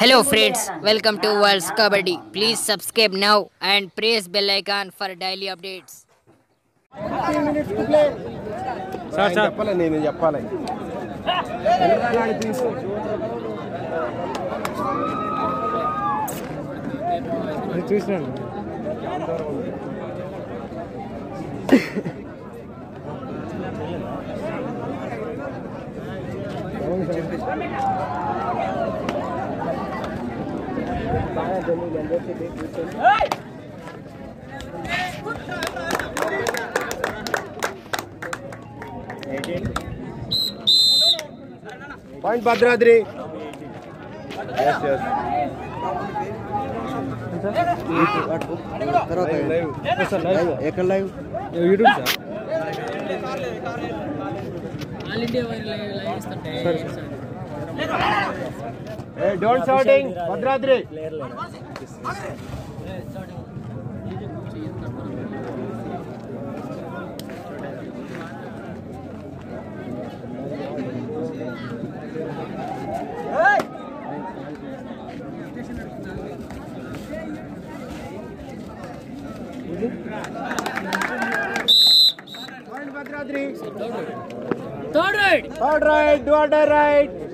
Hello friends, welcome to World's Kabaddi. Please subscribe now and press bell icon for daily updates. Point Bhadradri yes yes एक don't शॉटिंग Bhadradri player ले Third right. Third right. Third right. Third right.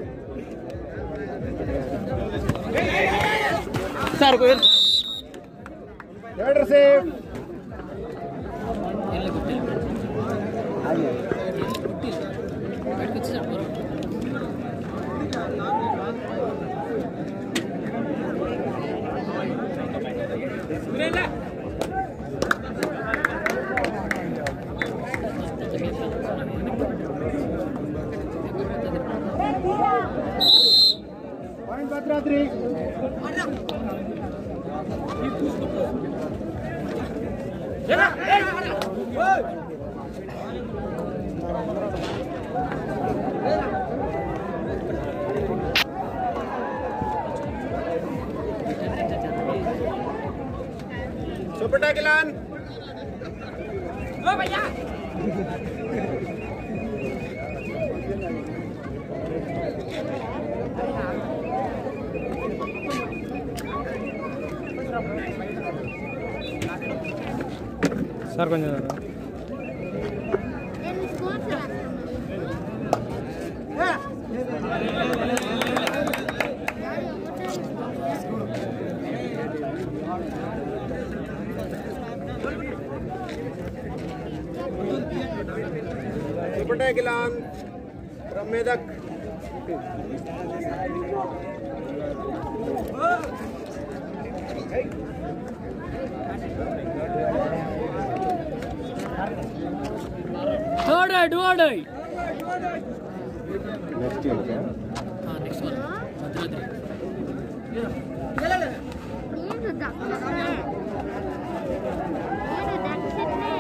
pasar, güey. ¡Llévense! ¡Mirenla! Dupatta किलान ओ भैया। Sir कुछ Kaptek Ilang from Medak. Third eye, do or die. Next team, okay? Ah, next one. Madhya Pradesh. Yeah. ये तो दक्षिण है ये तो दक्षिण है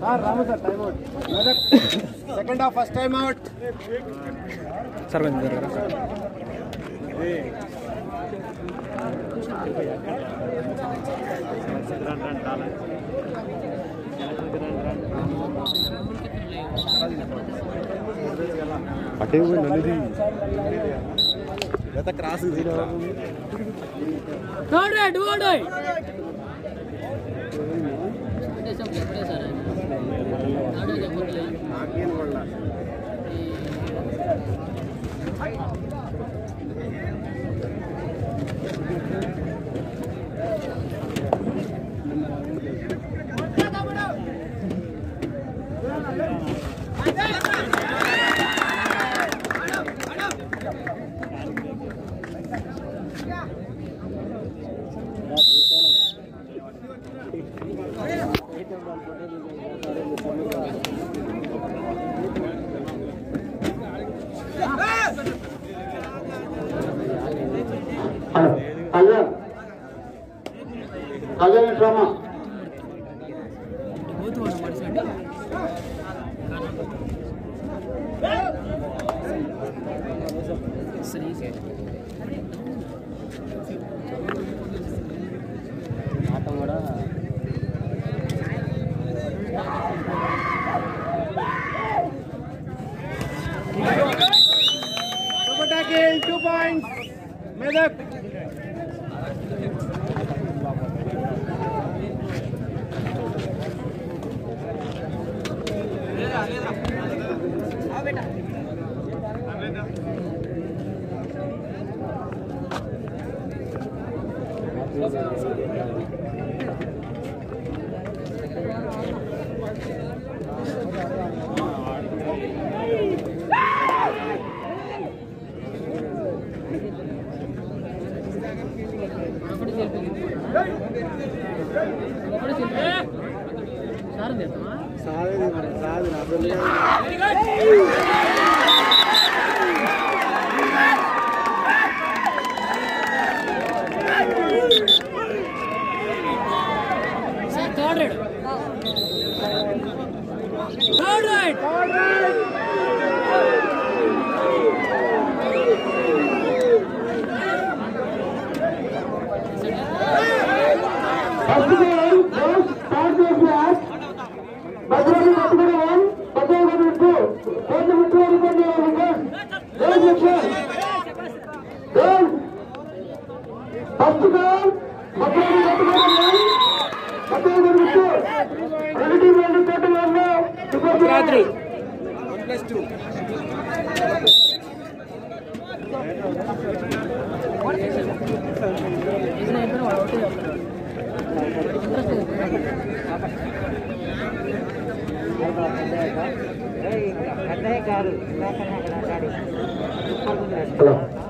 sir Ramu sir time out Medak second half first time out sir కొంచెం అటే నన్నది గత క్రాస్ ನೋಡ್ರಿ ನೋಡ್ರಿ सोमा ఆటం కూడా Two points. Medak. ఒకటి సెల్ఫీ ఒకటి సెల్ఫీ சாரு சாரு நான் சொல்லுங்க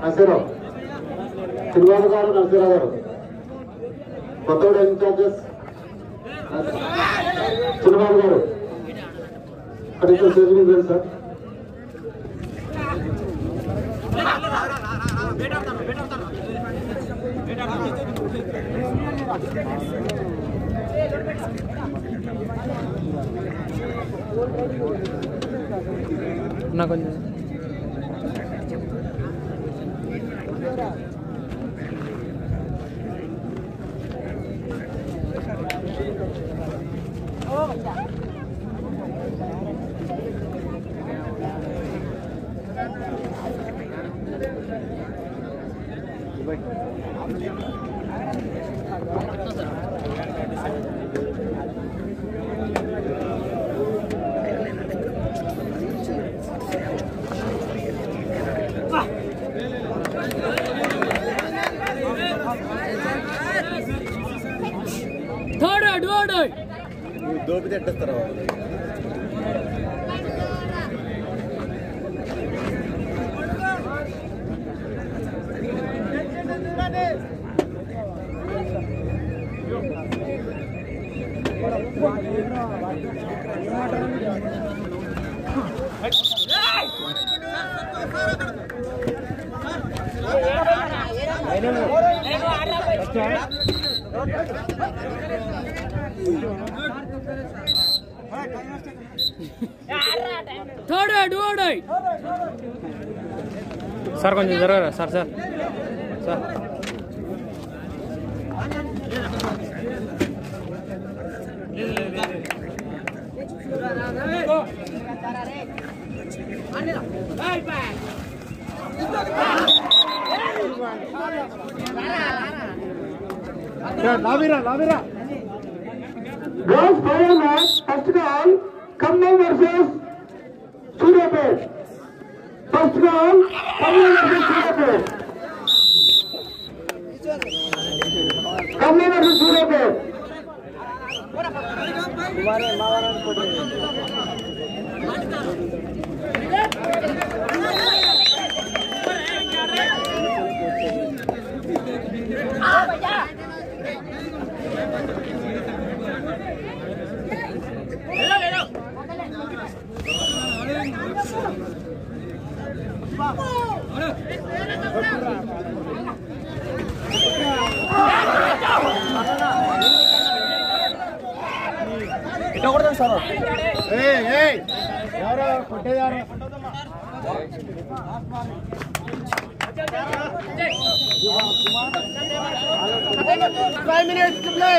నర్సీరావు తిరువారు గారు నర్సీరావు. గారు. కొత్తవాడు ఇన్ఛార్జెస్ తిరువారు గారు అడిగితే చేసి సార్ Thank you. இன்னும் கொஞ்சம் Thank you. అక్కడ ఇక్కడ స్టేజ్ మీద రండి సార్ నా కొంచెం దోపితే ఎట్టేస్తారా సార్ కొంచెం జరగరా సార్ సార్ సార్ లావిరా లావిరా Girls final match, call, Khammam versus Suryapet. First call, Khammam versus Suryapet. Khammam versus Suryapet. ఏయ్ ಸರ್ ಏ ಏ ಯಾರೋ ಕೊಟ್ಟಿದ್ದಾರೆ Five minutes to play.